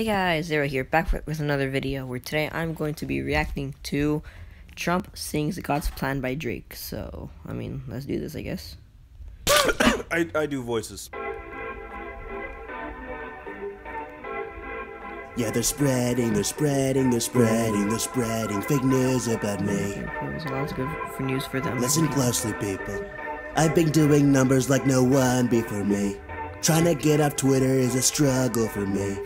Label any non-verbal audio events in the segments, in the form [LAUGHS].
Hey guys, Zero here, back with another video where today I'm going to be reacting to Trump Sings God's Plan by Drake. So, I mean, let's do this, I guess. [COUGHS] I, I do voices. Yeah, they're spreading, they're spreading, they're spreading, they're spreading fake news about me. There's lots of good for news for them. Listen closely, people. I've been doing numbers like no one before me. Trying to get off Twitter is a struggle for me.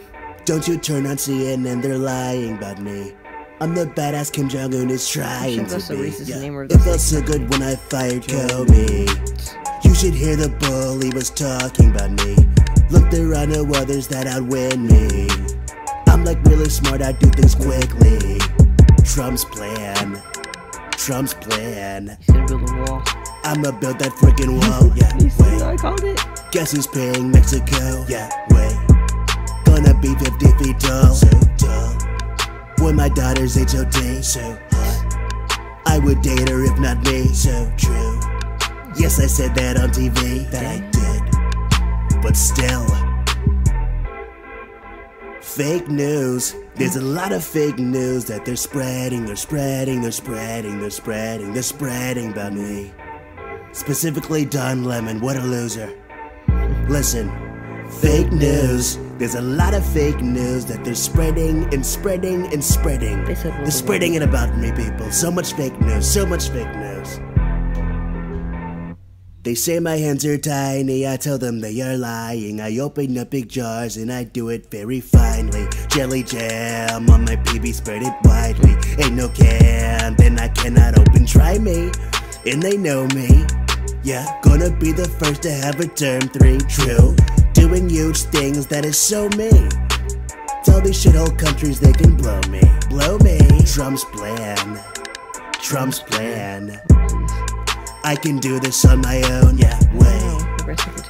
Don't you turn on CNN, they're lying about me. I'm the badass Kim Jong Un is trying to be. Yeah. It felt so good when I fired Comey. You should hear the bully was talking about me. Look, there are no others that outwin me. I'm like really smart, I do things quickly. Trump's plan. Trump's plan. He's gonna build a wall. I'ma build that freaking wall. [LAUGHS] Yeah, wait. I called it. Guess who's paying Mexico? Yeah, wait gonna be 50 feet tall. So tall. When my daughter's HOT, so hot. I would date her if not me, so true. Yes, I said that on TV, that I did. But still. Fake news. There's a lot of fake news that they're spreading, they're spreading, they're spreading, they're spreading, they're spreading about me. Specifically, Don Lemon, what a loser. Listen, fake news there's a lot of fake news that they're spreading and spreading and spreading. They are spreading it about me, people. So much fake news, so much fake news. They say my hands are tiny, I tell them they are lying. I open up big jars and I do it very finely. Jelly jam on my PB, spread it widely. Ain't no can, then I cannot open, try me. And they know me. Yeah, gonna be the first to have a term three true doing huge things that is so me. Tell these shithole countries they can blow me, blow me. Trump's plan, Trump's plan. I can do this on my own, yeah, way.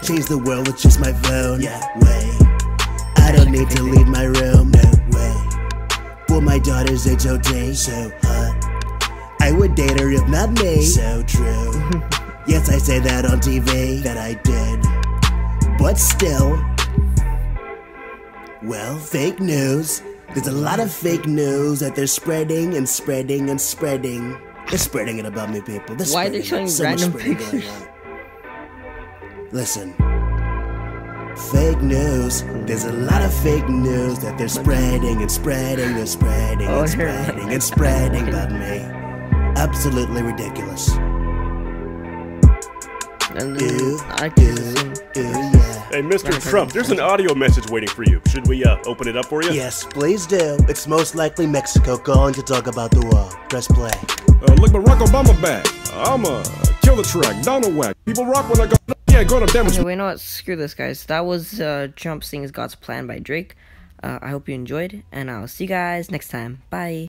Change the world with just my phone, yeah, way. I don't need to leave my room, no way. For my daughter's HOT, oh, so hot. I would date her if not me, so true. [LAUGHS] yes, I say that on TV, that I did. But still, well, fake news. There's a lot of fake news that they're spreading and spreading and spreading. They're spreading it about me, people. They're Why are they showing so random pictures? Listen. Fake news. There's a lot of fake news that they're spreading and spreading and spreading oh, and spreading and spreading about me. Absolutely ridiculous. And I can Hey, Mr. Trump, there's an audio message waiting for you. Should we uh, open it up for you? Yes, please do. It's most likely Mexico calling to talk about the wall. Press play. Uh, look, Barack Obama back. I'ma kill the track, Donald Whack. People rock when I go. Yeah, go to damage. Okay, wait, know what? Screw this, guys. That was uh, Trump sings God's Plan by Drake. Uh, I hope you enjoyed, and I'll see you guys next time. Bye.